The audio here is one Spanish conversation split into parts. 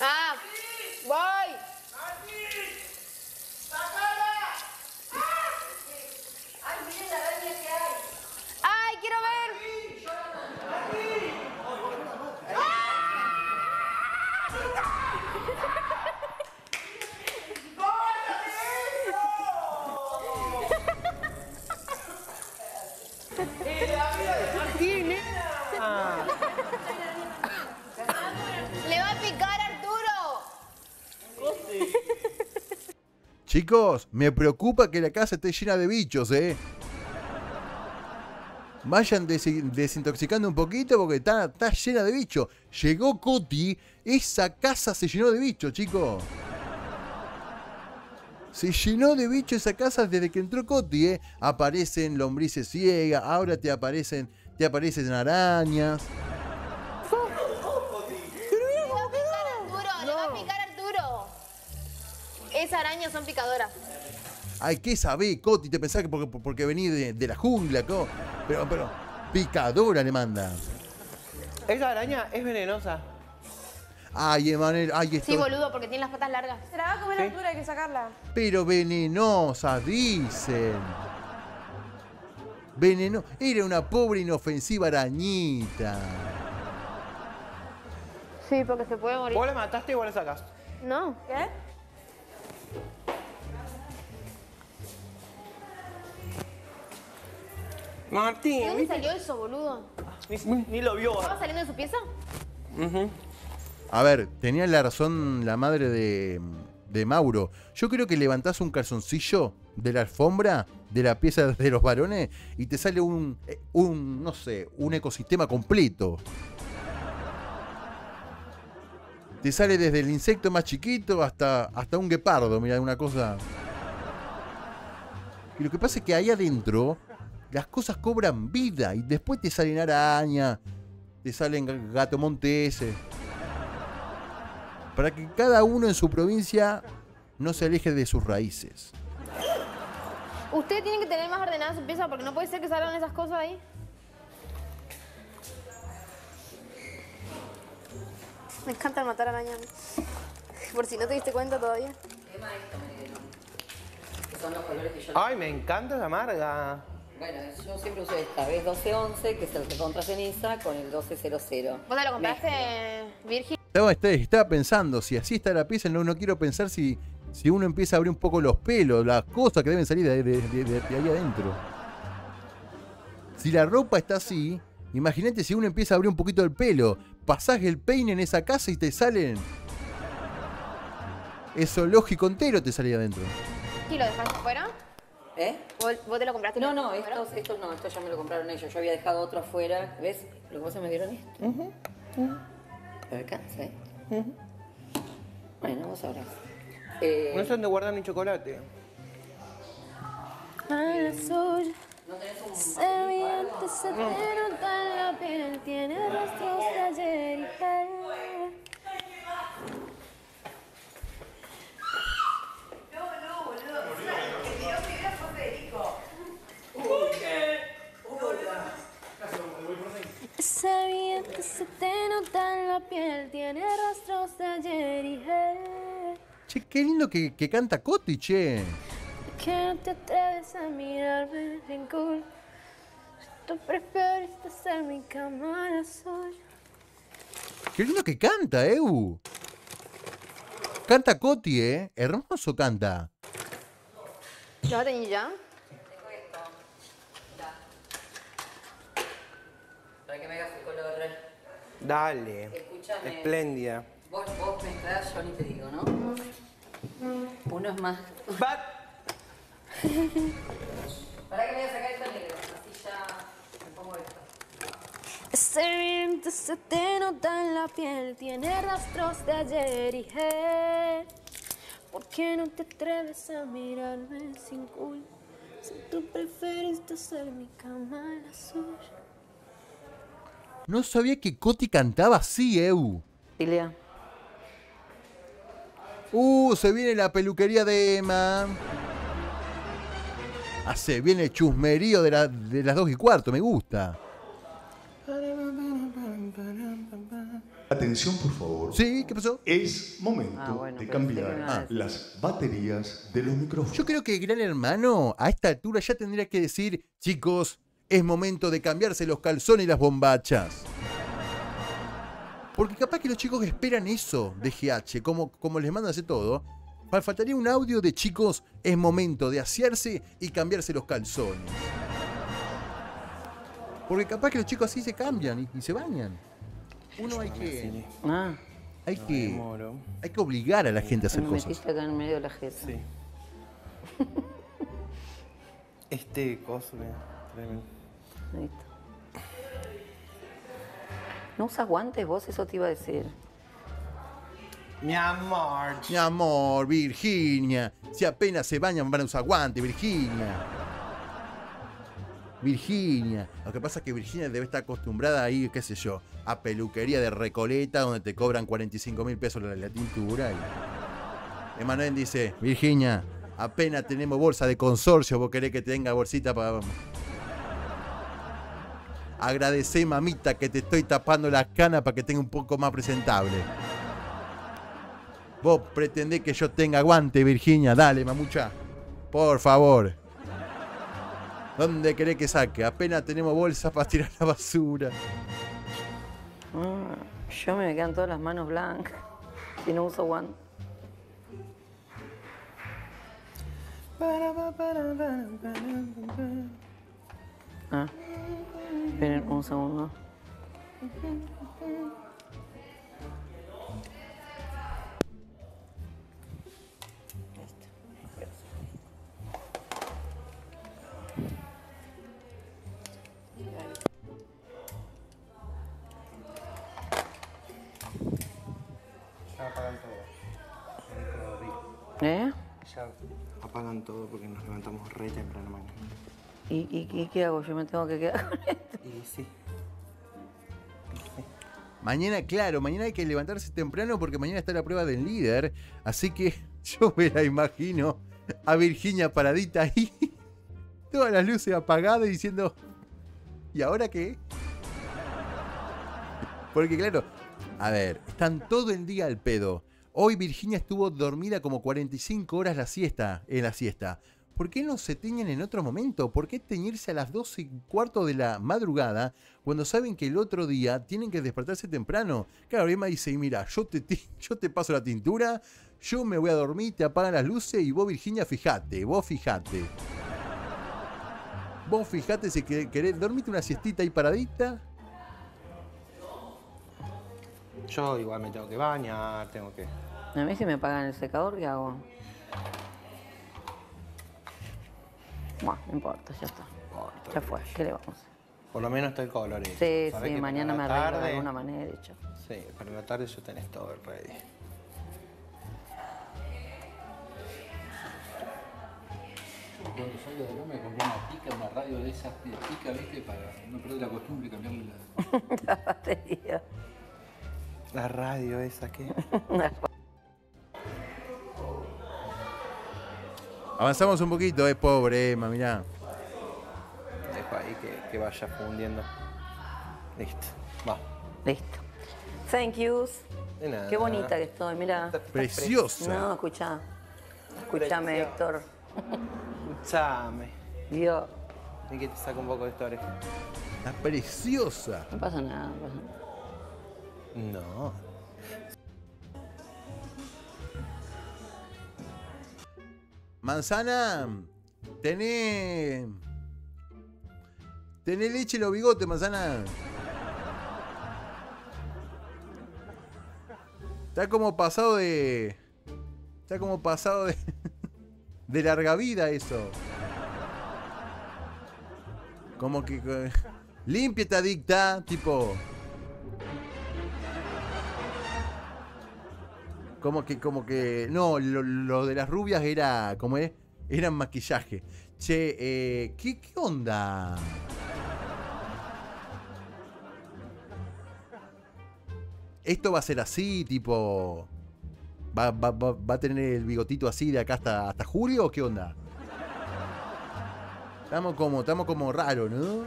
Ah, voy. ¡Ay, quiero ver! ¡Le va a picar Arturo! Chicos, me preocupa que la casa esté llena de bichos, ¿eh? Vayan desi- desintoxicando un poquito porque está, está llena de bichos. Llegó Coti, esa casa se llenó de bichos, chicos. Se llenó de bichos esa casa desde que entró Coti, ¿eh? Aparecen lombrices ciegas, ahora te aparecen, te aparecen arañas. ¡Le va a picar Arturo! ¡Le va a picar Arturo! Esas arañas son picadoras. Ay, ¿qué sabés, Coti? Te pensás que porque, porque venís de, de la jungla, co? Pero, pero, picadora le manda. Esa araña es venenosa. Ay, Emanuel, ay, esto. Sí, boludo, porque tiene las patas largas. Se la va a comer Sí. Arturo, hay que sacarla. Pero venenosa, dicen. Veneno. Era una pobre inofensiva arañita. Sí, porque se puede morir. Vos la mataste y vos la sacás. No. ¿Qué? ¿De Martín, dónde ¿viste? salió eso, boludo? ni, ni lo vio. ¿Estaba saliendo de su pieza? Ujú. A ver, tenía la razón la madre de, de Mauro. Yo creo que levantás un calzoncillo de la alfombra, de la pieza de los varones, y te sale un, eh, un no sé, un ecosistema completo. Te sale desde el insecto más chiquito hasta, hasta un guepardo, mira, una cosa. Y lo que pasa es que ahí adentro las cosas cobran vida y después te salen arañas, te salen ga- gato monteses. Para que cada uno en su provincia no se aleje de sus raíces. Ustedes tienen que tener más ordenada su pieza porque no puede ser que salgan esas cosas ahí. Me encanta matar arañas. Por si no te diste cuenta todavía. que son los colores que yo... Ay, me encanta esa amarga. Bueno, yo siempre uso esta, ¿ves? 1211, que es el que contra ceniza, con el 1200. ¿Vos te lo compraste, Virgil? Estaba, estaba- pensando, si así está la pieza, no, no quiero pensar si, si uno empieza a abrir un poco los pelos, las cosas que deben salir de, de- de- de- de ahí adentro. Si la ropa está así, imagínate si uno empieza a abrir un poquito el pelo, pasás el peine en esa casa y te salen... Eso lógico entero te salía adentro. ¿Y lo dejaste afuera? ¿Eh? ¿Vos, vos te lo compraste? No, no, estos, estos no, estos ya me lo compraron ellos. Yo había dejado otro afuera, ¿ves? Lo que que me dieron esto. ¿Te alcanza, eh? Bueno, vamos ahora. Eh, No sé dónde guardan ni chocolate. A la suya. ¿No tenés un Se viente, se te nota en la piel, tiene rastros de ayer y Ese viento se te nota en la piel, tiene rastros de ayer y ayer. Che, qué lindo que, que canta Coti, che. Que no te atreves a mirarme sin culpa. Tú preferiste ser mi cama a la suya. Qué lindo que canta, Eu. Canta Coti, eh. Hermoso canta. ¿Ya va a tener ya? Para que me hagas el color. Dale. Escúchame. Espléndida. Vos, vos mezclás, yo ni te digo, ¿no? Uno es más. Bat. Para que me voy a sacar esto negro, así ya me pongo esto. Ese viento se te nota en la piel, tiene rastros de ayer y. ¿Por qué no te atreves a mirarme sin culpa? Si tú preferiste ser mi cama a la suya. No sabía que Coti cantaba así, Eu. Ilia. Uh, se viene la peluquería de Emma. Ah, se viene el chusmerío de, la- de las dos y cuarto, me gusta. Atención, por favor. ¿Sí? ¿Qué pasó? Es momento Ah, bueno, de cambiar las baterías de los micrófonos. Yo creo que Gran Hermano a esta altura ya tendría que decir, chicos, es momento de cambiarse los calzones y las bombachas. Porque capaz que los chicos esperan eso de GH, como, como les mandan hacer todo. Fal- Faltaría un audio de chicos, es momento de asearse y cambiarse los calzones. Porque capaz que los chicos así se cambian y, y se bañan. Uno hay que, Ah, hay que, hay que obligar a la gente a hacer me cosas. metiste acá en medio de la jeta. Sí. Este coso, mira, tremendo. Listo. ¿No usas guantes vos? Eso te iba a decir. Mi amor. Mi amor, Virginia. Si apenas se bañan van a usar guantes, Virginia. Virginia. Lo que pasa es que Virginia debe estar acostumbrada a ir, qué sé yo, a peluquería de Recoleta donde te cobran 45 mil pesos la, la tintura. Y... Emanuel dice, Virginia, apenas tenemos bolsa de consorcio, vos querés que tenga bolsita para... Agradecé, mamita, que te estoy tapando las canas para que tenga un poco más presentable. Vos pretendés que yo tenga guante, Virginia. Dale, mamucha. Por favor. ¿Dónde querés que saque? Apenas tenemos bolsa para tirar la basura. Ah, yo me quedan todas las manos blancas. Si no uso guantes. Ah. Esperen un segundo. Ya apagan todo. ¿Eh? Ya apagan todo porque nos levantamos re temprano mañana. ¿Y, y, y qué hago? Yo me tengo que quedar con esto. Y sí. Mañana, claro, mañana hay que levantarse temprano porque mañana está la prueba del líder. Así que yo me la imagino a Virginia paradita ahí. Todas las luces apagadas diciendo. ¿Y ahora qué? Porque claro, a ver, están todo el día al pedo. Hoy Virginia estuvo dormida como 45 horas la siesta, en la siesta. ¿Por qué no se teñen en otro momento? ¿Por qué teñirse a las 12 y cuarto de la madrugada cuando saben que el otro día tienen que despertarse temprano? Claro, Emma dice, y mira, yo te, yo te paso la tintura, yo me voy a dormir, te apagan las luces y vos Virginia fijate, vos fijate. Vos fijate si que- querés, dormite una siestita ahí paradita. Yo igual me tengo que bañar, tengo que. A mí si me pagan el secador, ¿qué hago? Bueno, no importa, ya está. Ya fue, ¿qué le vamos a hacer? Por lo menos está el color hecho. Sí, Sabés sí, que mañana me arreglo de alguna manera, hecho. Sí, para la tarde ya tenés todo ready. Cuando salga de acá me compré una pica, una radio de esas de pica, ¿viste? Para no perder la costumbre y cambiarle la... La batería. La radio esa que. Avanzamos un poquito, es pobre, Emma, mirá. Dejo ahí que, que vaya fundiendo. Listo. Va. Listo. Thank yous. De nada. Qué bonita que estoy, mira. Preciosa. No, escucha. Escúchame, Preciosa. Héctor. Chame. Dios. Y que te saca un poco de esta oreja. Está preciosa. No pasa nada, no pasa nada. No. Manzana, tenés. Tenés leche en los bigotes, manzana. Está como pasado de. Está como pasado de. De larga vida eso. Como que. eh, Límpiate, adicta. Tipo. Como que, como que. No, lo, de las rubias era. ¿Cómo es? Era maquillaje. Che, eh, ¿qué, ¿qué onda? ¿Esto va a ser así, tipo. ¿Va, va, va- va a tener el bigotito así de acá hasta, hasta julio o qué onda? Estamos como, estamos como raro, ¿no?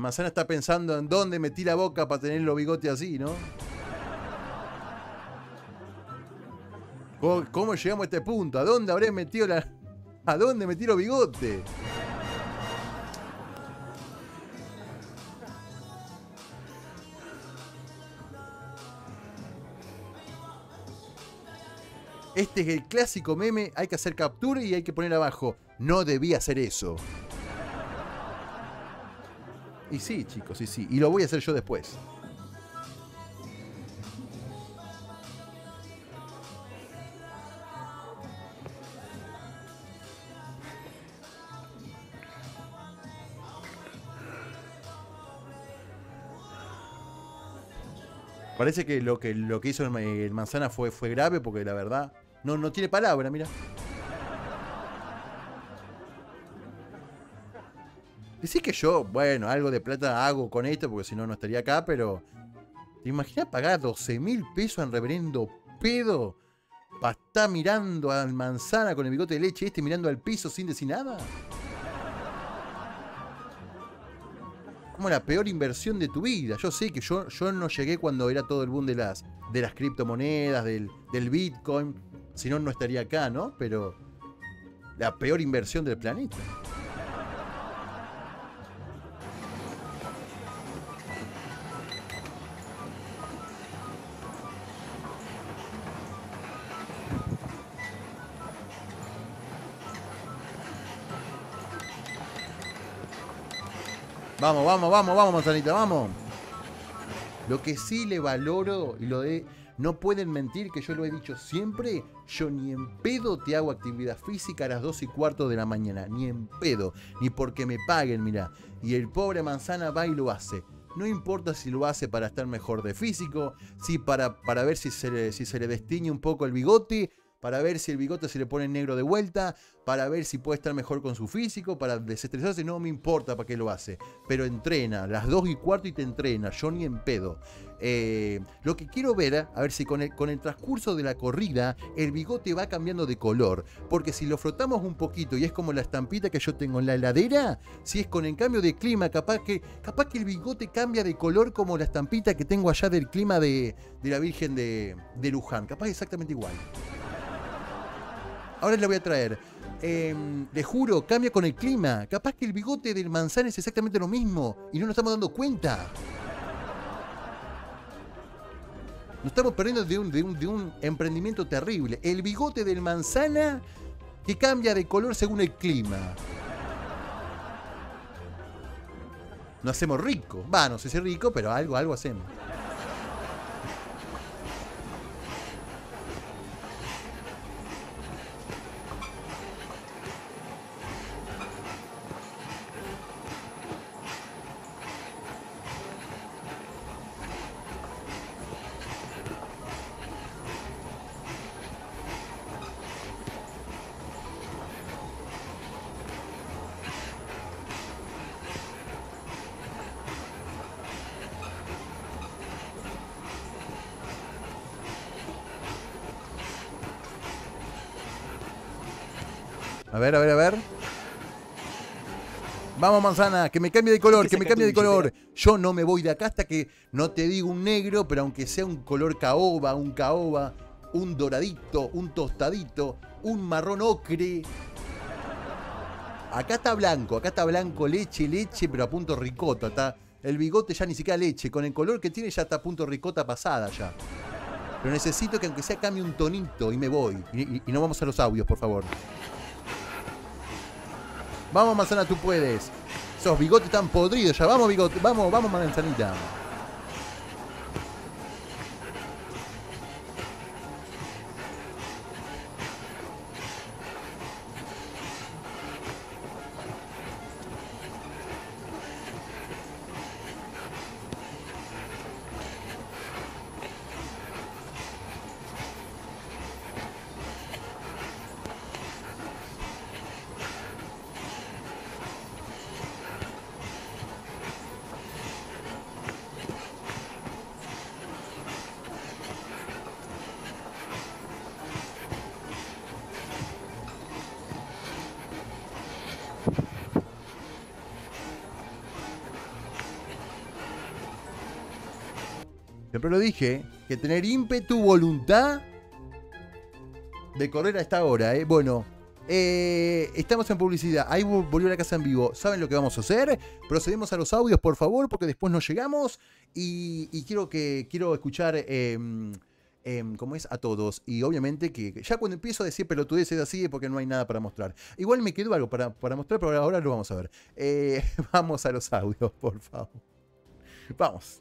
Manzana está pensando en dónde metí la boca para tener los bigotes así, ¿no? ¿Cómo, llegamos a este punto? ¿A dónde habré metido la. ¿A dónde metí los bigotes? Este es el clásico meme, hay que hacer captura y hay que poner abajo. No debía hacer eso. Y sí, chicos, sí, sí. Y lo voy a hacer yo después. Parece que lo que, lo que hizo el manzana fue, fue grave porque la verdad no, no tiene palabra, mira. Decís que yo, bueno, algo de plata hago con esto porque si no, no estaría acá, pero. ¿Te imaginas pagar 12 mil pesos en reverendo pedo para estar mirando al manzana con el bigote de leche este mirando al piso sin decir nada? Como la peor inversión de tu vida. Yo sé que yo, yo no llegué cuando era todo el boom de las, de las criptomonedas, del, del Bitcoin. Si no, no estaría acá, ¿no? Pero la peor inversión del planeta. Vamos, vamos, vamos, vamos, manzanita, vamos. Lo que sí le valoro y lo de. No pueden mentir que yo lo he dicho siempre. Yo ni en pedo te hago actividad física a las 2 y cuarto de la mañana. Ni en pedo. Ni porque me paguen, mira. Y el pobre manzana va y lo hace. No importa si lo hace para estar mejor de físico, si para, para ver si se, le, si se le destiñe un poco el bigote, para ver si el bigote se le pone negro de vuelta, para ver si puede estar mejor con su físico, para desestresarse, no me importa para qué lo hace. Pero entrena, las 2 y cuarto y te entrena, yo ni en pedo. Eh, lo que quiero ver, a ver si con el, con el transcurso de la corrida el bigote va cambiando de color. Porque si lo frotamos un poquito y es como la estampita que yo tengo en la heladera, si es con el cambio de clima, capaz que, capaz que el bigote cambia de color como la estampita que tengo allá del clima de, de la Virgen de, de Luján. Capaz exactamente igual. Ahora le voy a traer. Eh, le juro, cambia con el clima. Capaz que el bigote del manzana es exactamente lo mismo y no nos estamos dando cuenta. Nos estamos perdiendo de un, de un- emprendimiento terrible. El bigote del manzana que cambia de color según el clima. Nos hacemos ricos. Va, no sé si rico, pero algo, algo hacemos. A ver, a ver, a ver. Vamos, manzana, que me cambie de color, que me cambie de color. Yo no me voy de acá hasta que no te digo un negro, pero aunque sea un color caoba, un caoba, un doradito, un tostadito, un marrón ocre. Acá está blanco, acá está blanco, leche, leche, pero a punto ricota. Está el bigote ya ni siquiera leche, con el color que tiene ya está a punto ricota pasada ya. Pero necesito que aunque sea cambie un tonito y me voy. Y, y- y no vamos a los audios, por favor. Vamos, manzana, tú puedes. Esos bigotes están podridos ya. Vamos, bigote. Vamos, vamos, manzanita. Siempre lo dije, que tener ímpetu, voluntad de correr a esta hora, ¿eh? Bueno, eh, estamos en publicidad. Ahí vo- volvió la casa en vivo. ¿Saben lo que vamos a hacer? Procedemos a los audios, por favor, porque después no llegamos. Y, quiero que quiero escuchar. ¿Cómo es? A todos. Y obviamente que que ya cuando empiezo a decir pelotudeces así es porque no hay nada para mostrar. Igual me quedó algo para, para mostrar, pero ahora lo vamos a ver. Eh, vamos a los audios, por favor. Vamos.